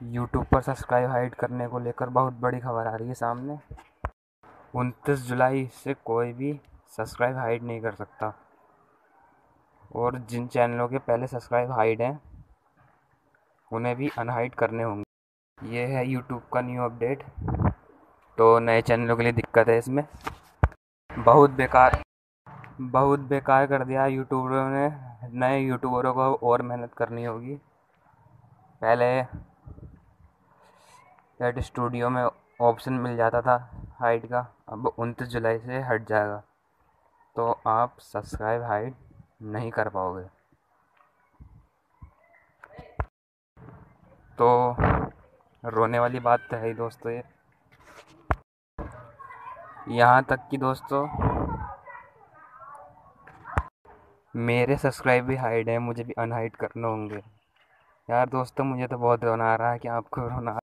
YouTube पर subscribe hide करने को लेकर बहुत बड़ी खबर आ रही है सामने। उनतीस जुलाई से कोई भी सब्सक्राइब हाइड नहीं कर सकता। और जिन चैनलों के पहले सब्सक्राइब हाइड हैं, उन्हें भी अनहाइड करने होंगे। ये है यूट्यूब का न्यू अपडेट तो नए चैनलों के लिए दिक्कत है इसमें। बहुत बेकार बहुत बेकार कर दिया यूट्यूबरों ने। नए यूट्यूबरों को और मेहनत करनी होगी। पहले एड स्टूडियो में ऑप्शन मिल जाता था हाइट का। अब उनतीस जुलाई से हट जाएगा। तो आप सब्सक्राइब हाइड नहीं कर पाओगे। तो रोने वाली बात तो है ही दोस्तों ये। यहाँ तक कि दोस्तों, मेरे सब्सक्राइब भी हाइड है, मुझे भी अनहाइड करने होंगे। यार दोस्तों, मुझे तो बहुत रोना आ रहा है कि आपको रोना